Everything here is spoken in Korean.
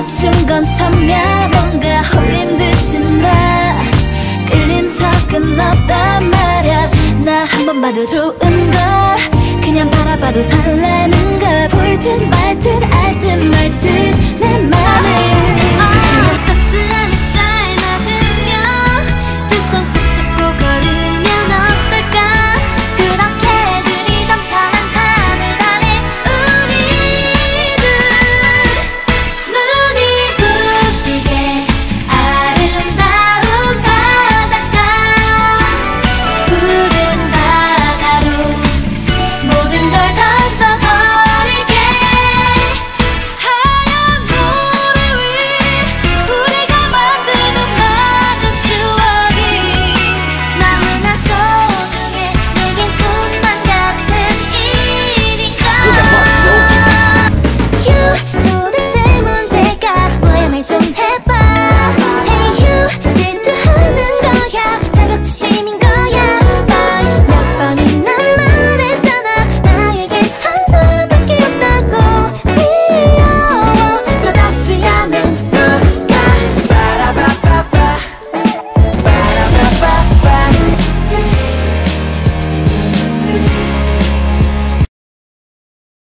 맞춘 건 참야. 뭔가 홀린 듯이 나. 끌린 적은 없단 말야. 나 한 번 봐도 좋은 걸. 그냥 바라봐도 설레는 걸볼듯말듯 알 듯 말듯내